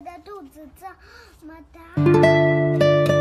你的肚子这么大。